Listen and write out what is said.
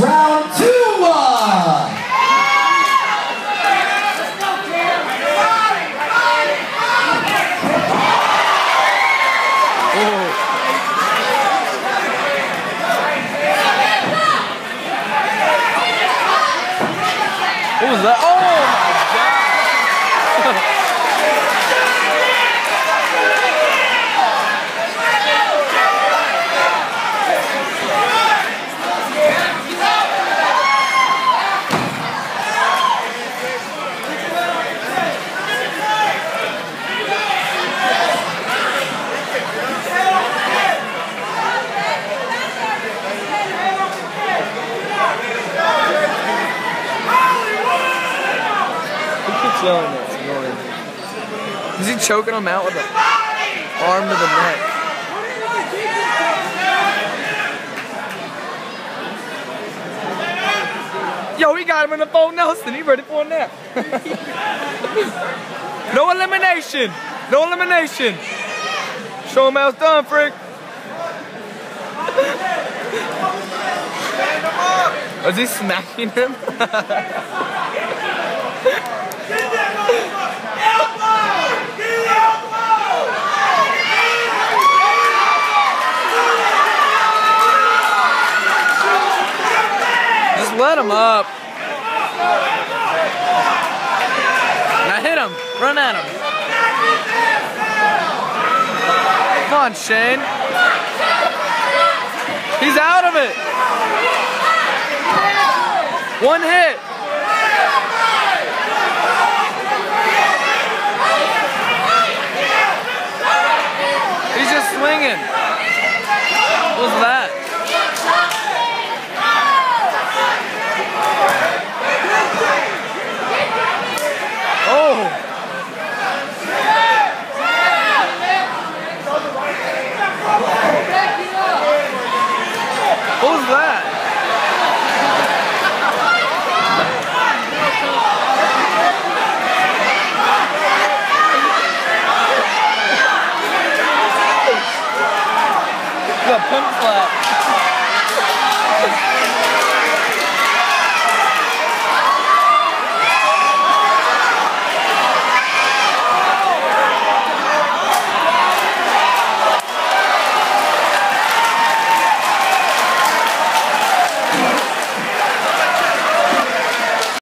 round two. Uh, what was that? Oh annoying. Is he choking him out with the arm to the neck? Yo, he got him in the full Nelson. He ready for a nap. no elimination. No elimination. Show him how it's done, Frick. Is he smacking him? let him up. Now hit him. Run at him. Come on, Shane. He's out of it. One hit. He's just swinging. What was that? Buffalo.